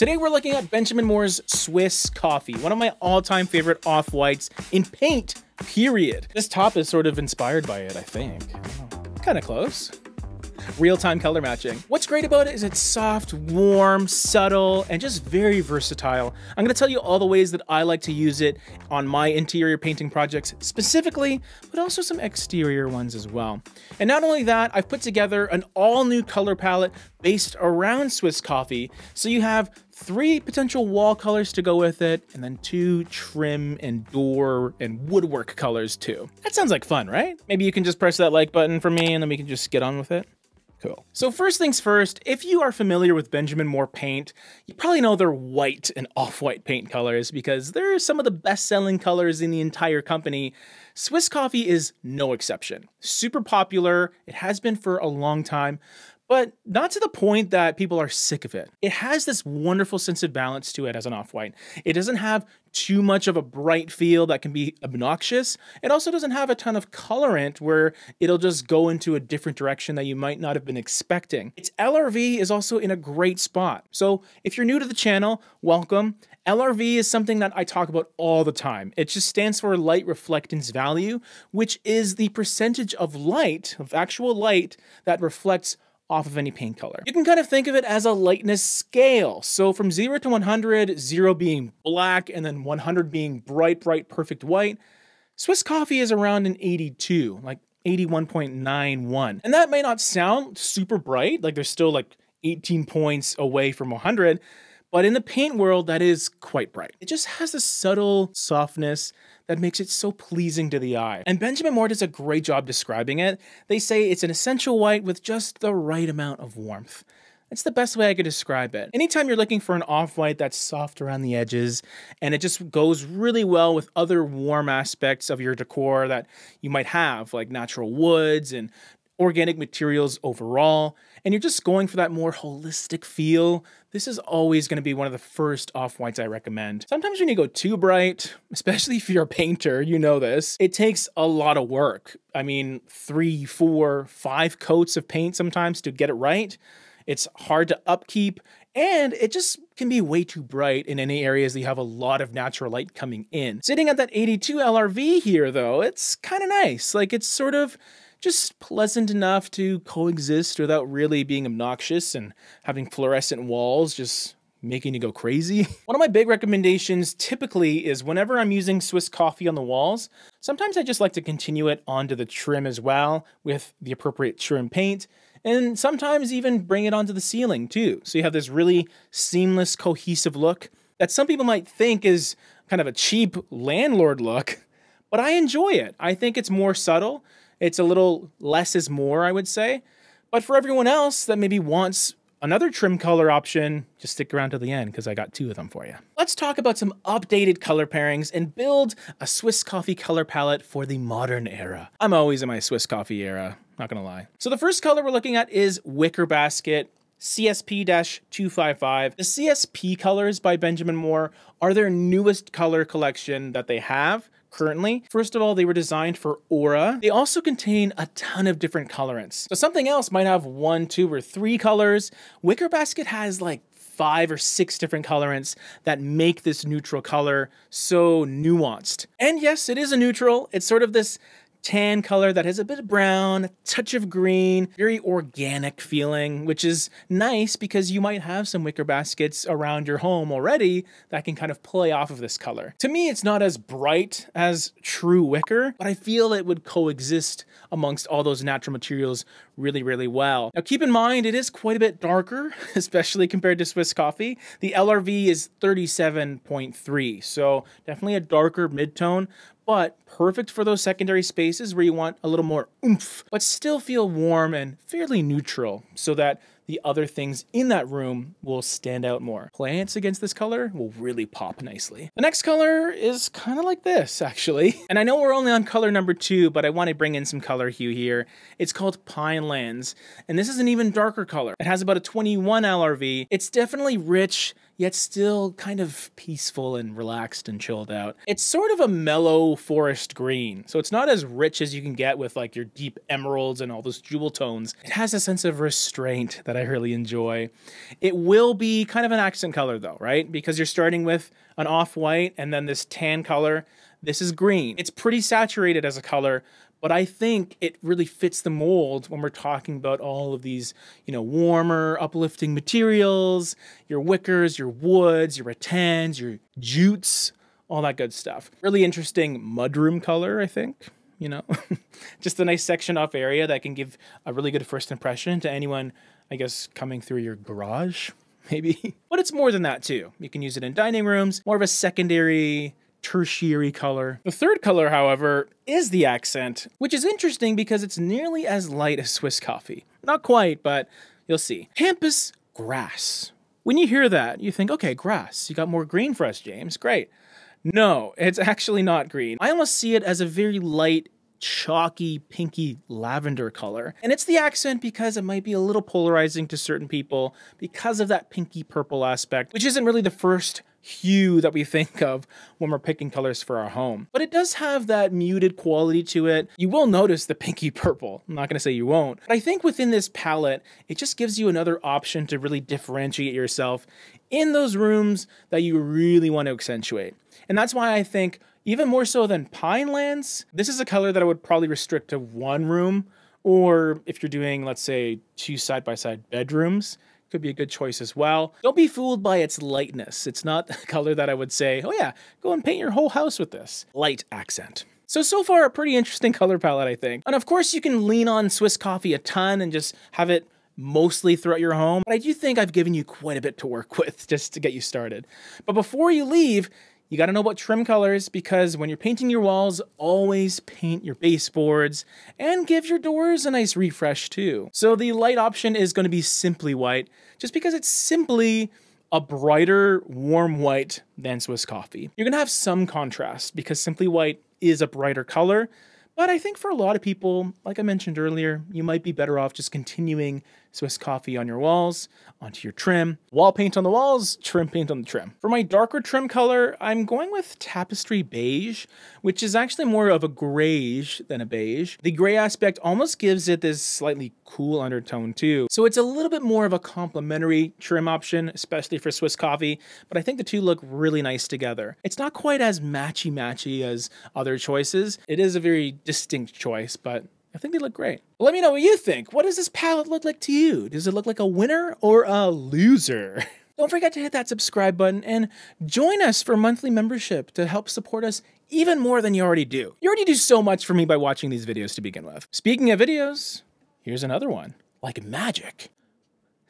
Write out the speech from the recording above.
Today we're looking at Benjamin Moore's Swiss Coffee, one of my all-time favorite off-whites in paint, period. This top is sort of inspired by it, I think. Kind of close real-time color matching. What's great about it is it's soft, warm, subtle, and just very versatile. I'm gonna tell you all the ways that I like to use it on my interior painting projects specifically, but also some exterior ones as well. And not only that, I've put together an all new color palette based around Swiss coffee. So you have three potential wall colors to go with it, and then two trim and door and woodwork colors too. That sounds like fun, right? Maybe you can just press that like button for me and then we can just get on with it. Cool. So first things first, if you are familiar with Benjamin Moore paint, you probably know their white and off-white paint colors because they're some of the best-selling colors in the entire company. Swiss Coffee is no exception. Super popular, it has been for a long time, but not to the point that people are sick of it. It has this wonderful sense of balance to it as an off-white. It doesn't have too much of a bright feel that can be obnoxious. It also doesn't have a ton of colorant where it'll just go into a different direction that you might not have been expecting. Its LRV is also in a great spot. So if you're new to the channel, welcome. LRV is something that I talk about all the time. It just stands for light reflectance value, which is the percentage of light, of actual light, that reflects off of any paint color. You can kind of think of it as a lightness scale. So from 0 to 100, 0 being black and then 100 being bright, bright, perfect white, Swiss Coffee is around an 82, like 81.91. And that may not sound super bright, like there's still like 18 points away from 100, but in the paint world, that is quite bright. It just has a subtle softness that makes it so pleasing to the eye. And Benjamin Moore does a great job describing it. They say it's an essential white with just the right amount of warmth. It's the best way I could describe it. Anytime you're looking for an off-white that's soft around the edges and it just goes really well with other warm aspects of your decor that you might have, like natural woods and organic materials overall, and you're just going for that more holistic feel, this is always going to be one of the first off-whites I recommend. Sometimes when you go too bright, especially if you're a painter, you know this, it takes a lot of work. I mean, three, four, five coats of paint sometimes to get it right. It's hard to upkeep, and it just can be way too bright in any areas that you have a lot of natural light coming in. Sitting at that 82 LRV here, though, it's kind of nice. Like, it's sort of just pleasant enough to coexist without really being obnoxious and having fluorescent walls just making you go crazy. One of my big recommendations typically is whenever I'm using Swiss coffee on the walls, sometimes I just like to continue it onto the trim as well with the appropriate trim paint and sometimes even bring it onto the ceiling too. So you have this really seamless, cohesive look that some people might think is kind of a cheap landlord look, but I enjoy it. I think it's more subtle it's a little less is more, I would say. But for everyone else that maybe wants another trim color option, just stick around to the end because I got two of them for you. Let's talk about some updated color pairings and build a Swiss Coffee color palette for the modern era. I'm always in my Swiss Coffee era, not gonna lie. So the first color we're looking at is Wicker Basket. CSP-255. The CSP colors by Benjamin Moore are their newest color collection that they have currently. First of all, they were designed for Aura. They also contain a ton of different colorants. So something else might have one, two, or three colors. Wicker Basket has like five or six different colorants that make this neutral color so nuanced. And yes, it is a neutral. It's sort of this tan color that has a bit of brown, a touch of green, very organic feeling, which is nice because you might have some wicker baskets around your home already that can kind of play off of this color. To me, it's not as bright as true wicker, but I feel it would coexist amongst all those natural materials really, really well. Now keep in mind, it is quite a bit darker, especially compared to Swiss coffee. The LRV is 37.3, so definitely a darker midtone, but perfect for those secondary spaces where you want a little more oomph, but still feel warm and fairly neutral so that the other things in that room will stand out more. Plants against this color will really pop nicely. The next color is kind of like this, actually. And I know we're only on color number two, but I want to bring in some color hue here. It's called Pine Lands, and this is an even darker color. It has about a 21 LRV. It's definitely rich, yet still kind of peaceful and relaxed and chilled out. It's sort of a mellow forest green, so it's not as rich as you can get with like your deep emeralds and all those jewel tones. It has a sense of restraint that I really enjoy. It will be kind of an accent color though, right? Because you're starting with an off-white and then this tan color. This is green. It's pretty saturated as a color, but I think it really fits the mold when we're talking about all of these, you know, warmer, uplifting materials, your wickers, your woods, your rattans, your jutes, all that good stuff. Really interesting mudroom color, I think. You know, just a nice section off area that can give a really good first impression to anyone, I guess, coming through your garage, maybe. but it's more than that too. You can use it in dining rooms, more of a secondary tertiary color. The third color, however, is the accent, which is interesting because it's nearly as light as Swiss coffee. Not quite, but you'll see. Pampas grass. When you hear that, you think, okay, grass. You got more green for us, James. Great. No, it's actually not green. I almost see it as a very light chalky, pinky lavender color. And it's the accent because it might be a little polarizing to certain people because of that pinky purple aspect, which isn't really the first hue that we think of when we're picking colors for our home. But it does have that muted quality to it. You will notice the pinky purple. I'm not gonna say you won't. But I think within this palette, it just gives you another option to really differentiate yourself in those rooms that you really want to accentuate. And that's why I think even more so than Pinelands, this is a color that I would probably restrict to one room or if you're doing, let's say, two side-by-side -side bedrooms, could be a good choice as well. Don't be fooled by its lightness. It's not a color that I would say, oh yeah, go and paint your whole house with this. Light accent. So, so far a pretty interesting color palette, I think. And of course you can lean on Swiss coffee a ton and just have it mostly throughout your home. But I do think I've given you quite a bit to work with just to get you started. But before you leave, you got to know about trim colors because when you're painting your walls, always paint your baseboards and give your doors a nice refresh too. So the light option is going to be simply white just because it's simply a brighter warm white than Swiss coffee. You're to have some contrast because simply white is a brighter color, but I think for a lot of people, like I mentioned earlier, you might be better off just continuing Swiss coffee on your walls, onto your trim. Wall paint on the walls, trim paint on the trim. For my darker trim color, I'm going with Tapestry Beige, which is actually more of a grayish than a beige. The gray aspect almost gives it this slightly cool undertone too. So it's a little bit more of a complementary trim option, especially for Swiss coffee, but I think the two look really nice together. It's not quite as matchy-matchy as other choices. It is a very distinct choice, but I think they look great. Let me know what you think. What does this palette look like to you? Does it look like a winner or a loser? Don't forget to hit that subscribe button and join us for monthly membership to help support us even more than you already do. You already do so much for me by watching these videos to begin with. Speaking of videos, here's another one, like magic.